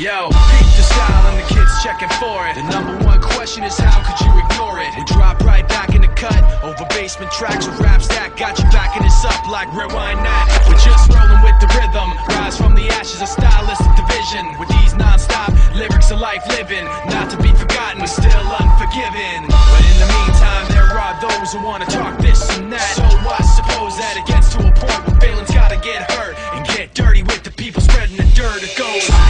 Yo, peep the style and the kids checking for it. The number one question is how could you ignore it? We drop right back in the cut over basement tracks with raps that got you backing this up like rewind that. We're just rolling with the rhythm. Rise from the ashes of stylistic division with these non-stop lyrics of life living, not to be forgotten, but still unforgiven. But in the meantime, there are those who wanna talk this and that. With the people spreading the dirt. It goes.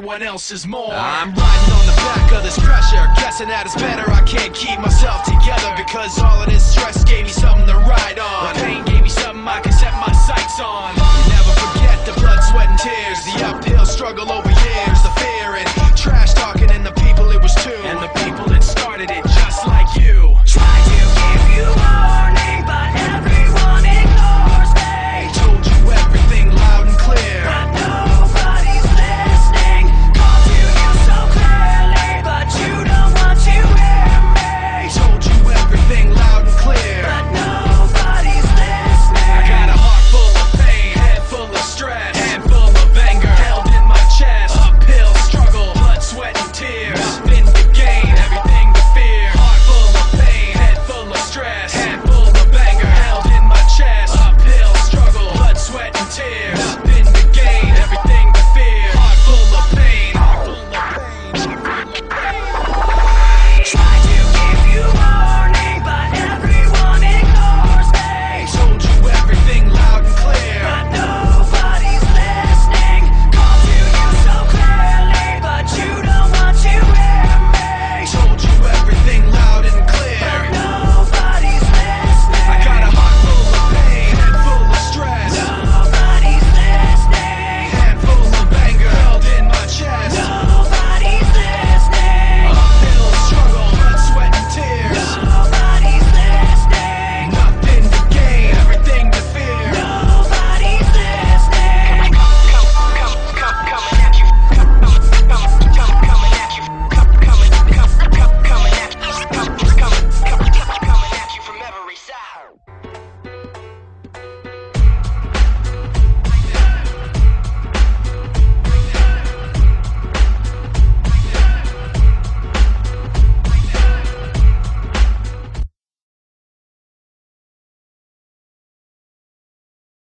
everyone else is more. I'm riding on the back of this pressure, guessing that it's better. I can't keep myself together because all of this stress gave me something to ride on. The pain gave me something I can set my sights on. You never forget the blood, sweat, and tears, the uphill struggle over.